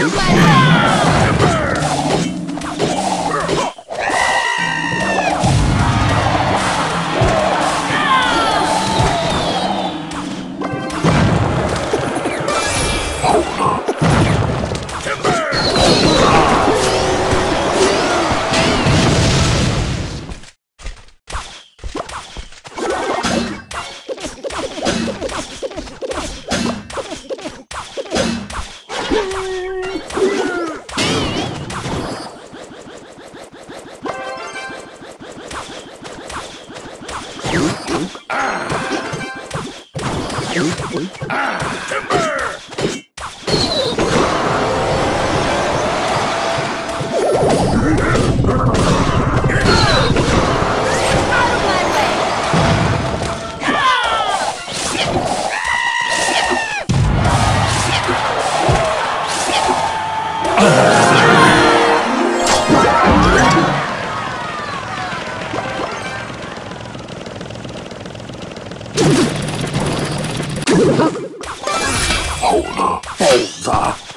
Of my way! Bolter. Bolter.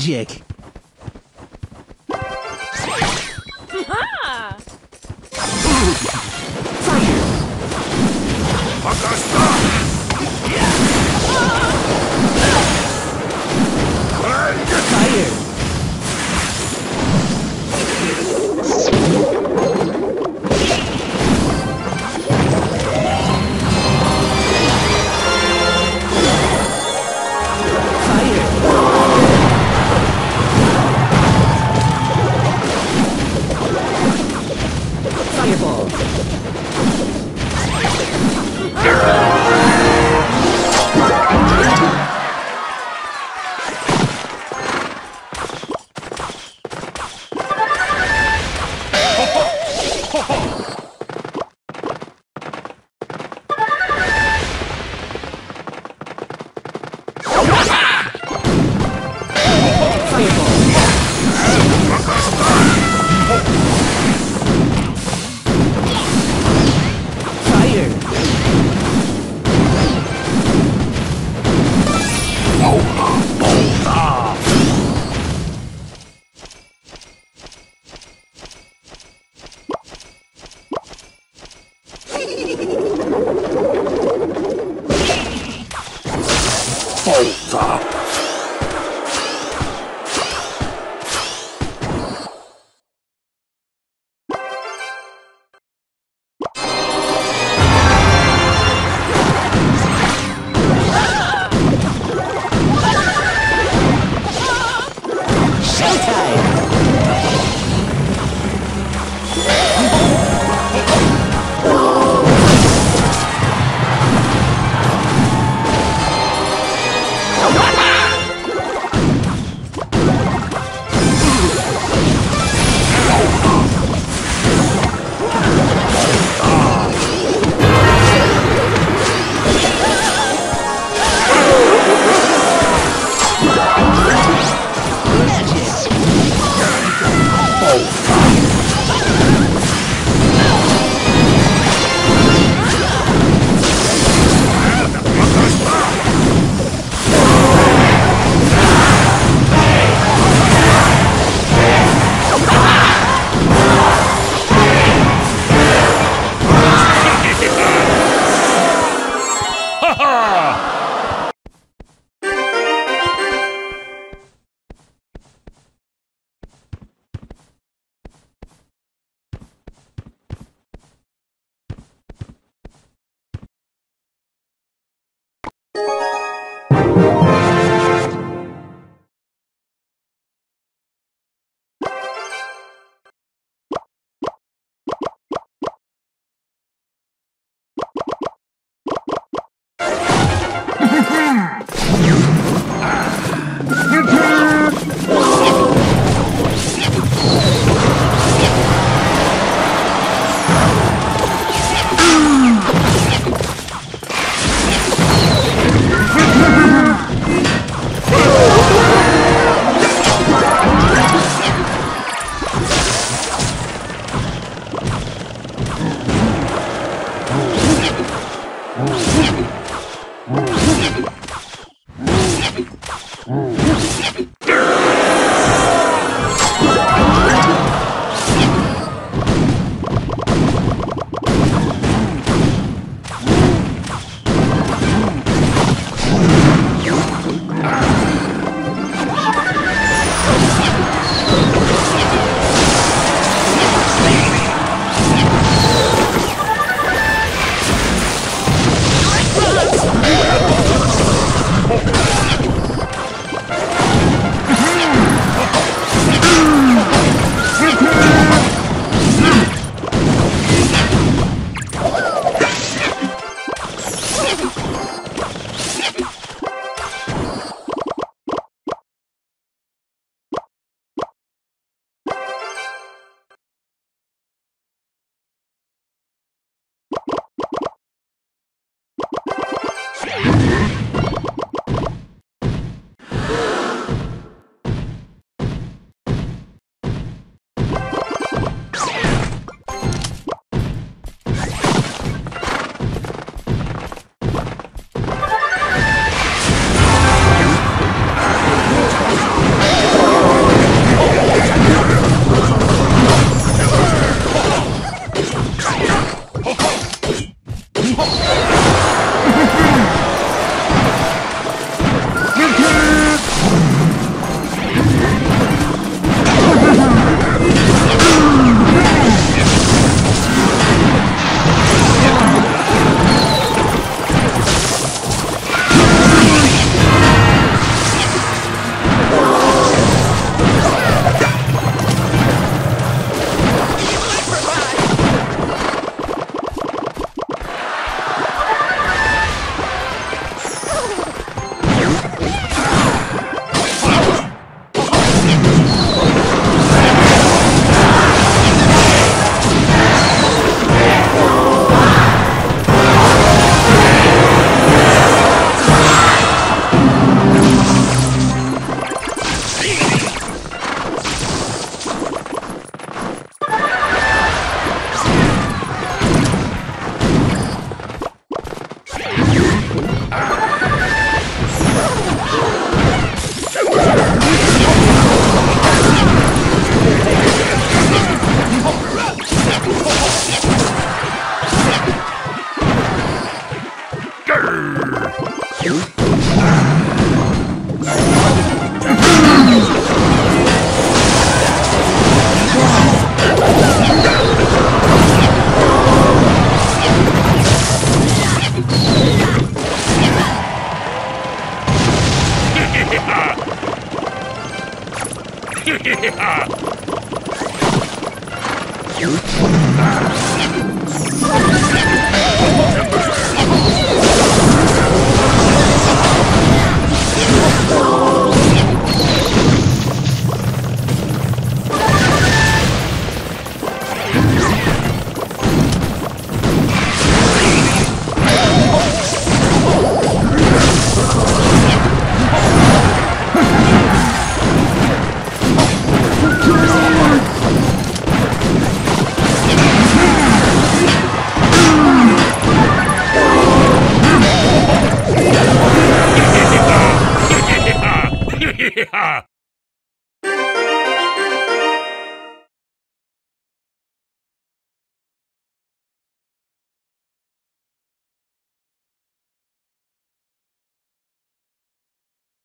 Magic! Magic!